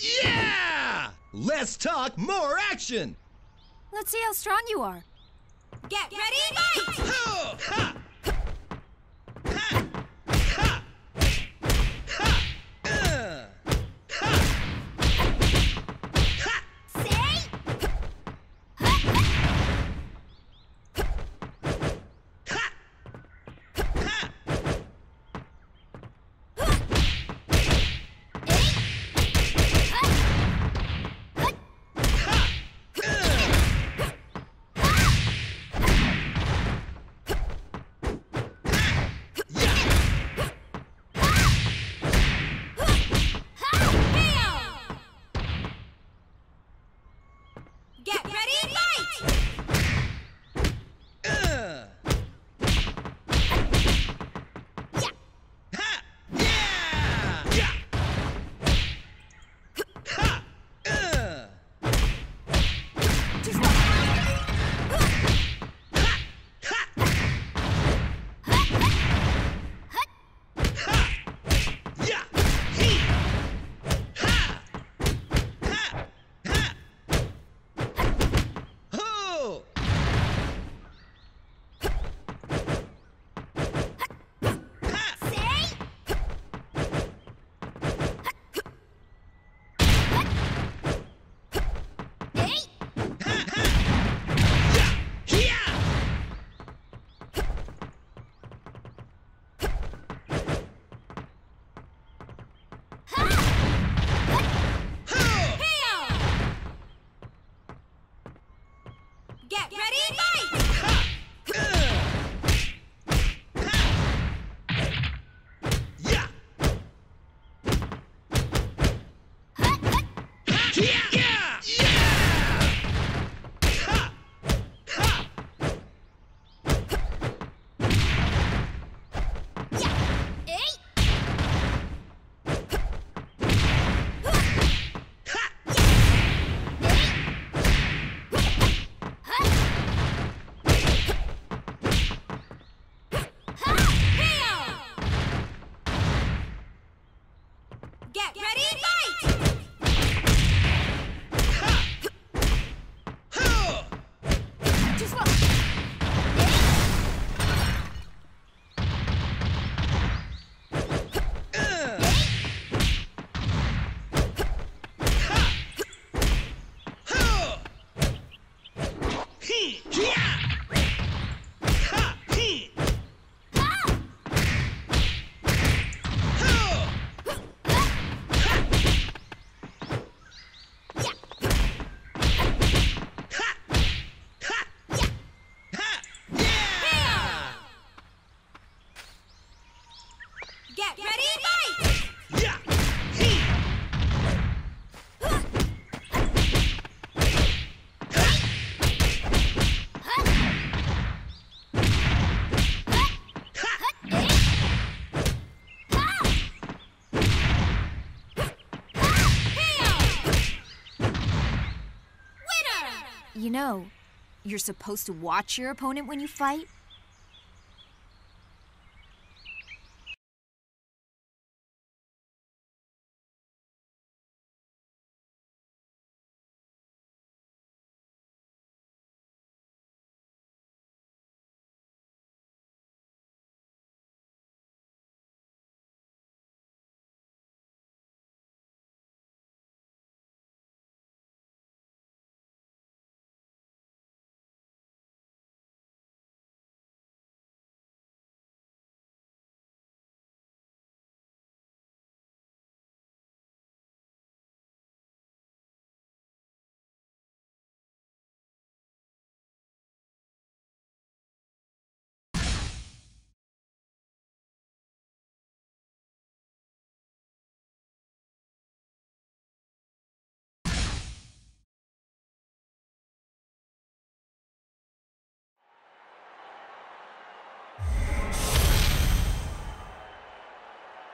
Yeah! Let's talk more action! Let's see how strong you are. Get ready, fight! Get ready, you're supposed to watch your opponent when you fight.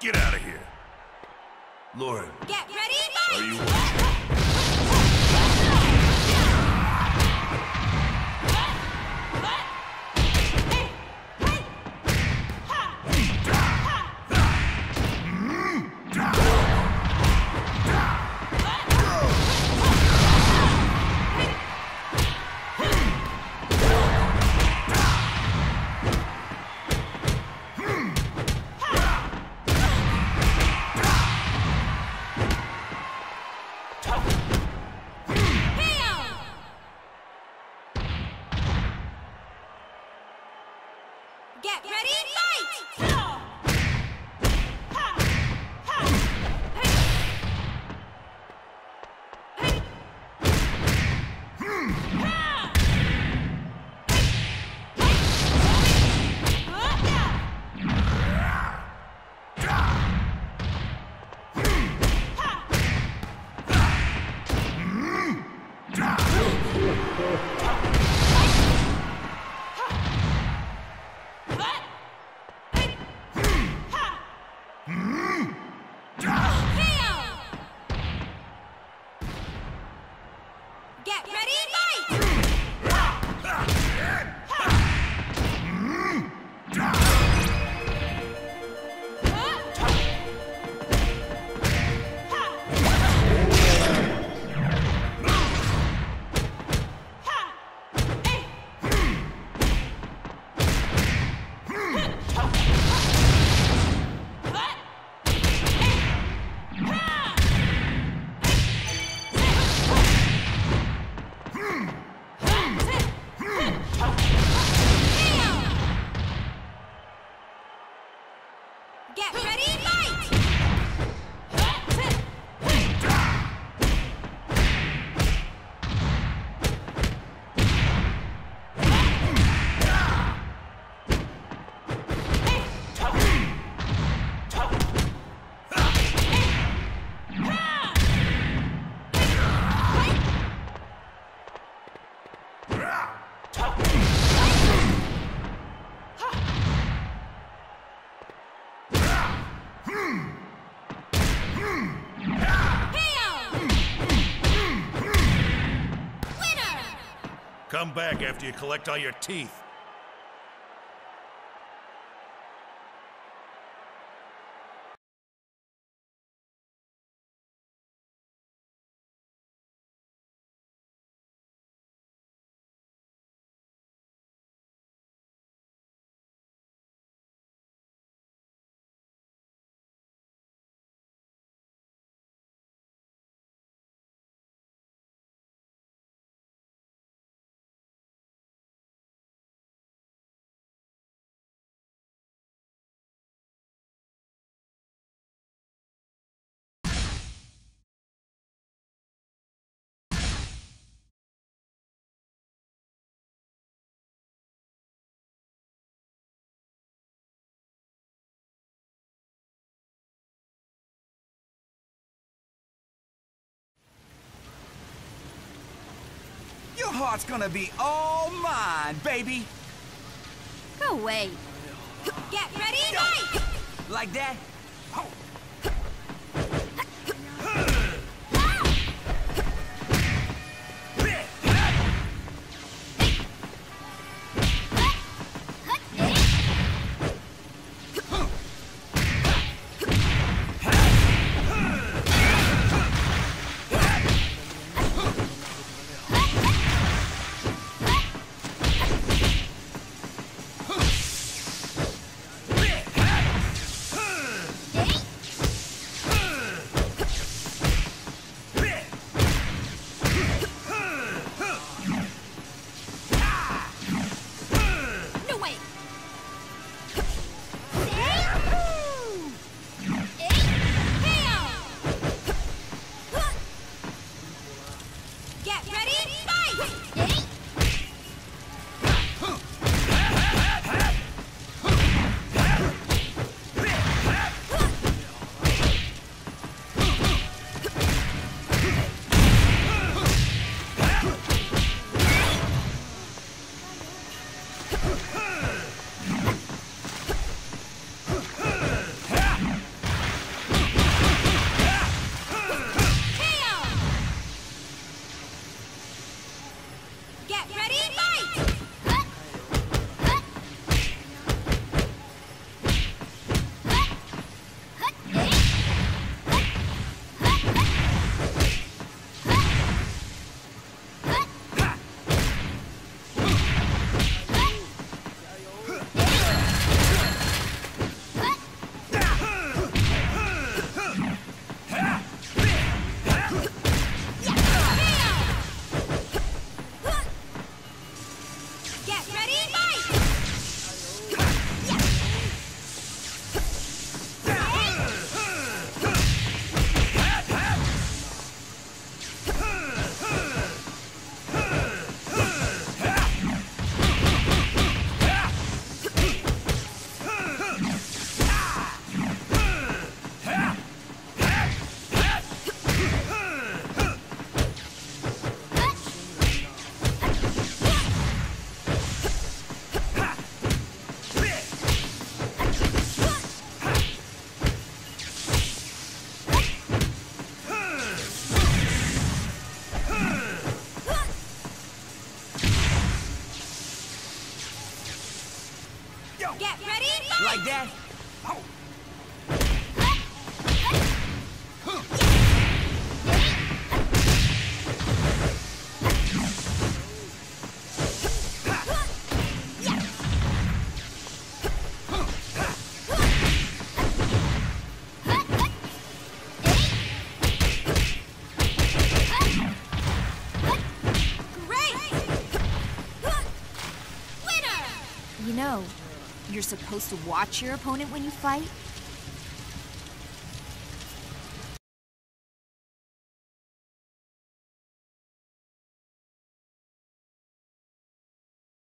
Get out of here. Lauren, Get ready, are you... Get, ready, ready, fight! fight! Come back after you collect all your teeth. Heart's gonna be all mine, baby. Go away. Get ready, fight! Like that? No Get ready! Like that? Supposed to watch your opponent when you fight,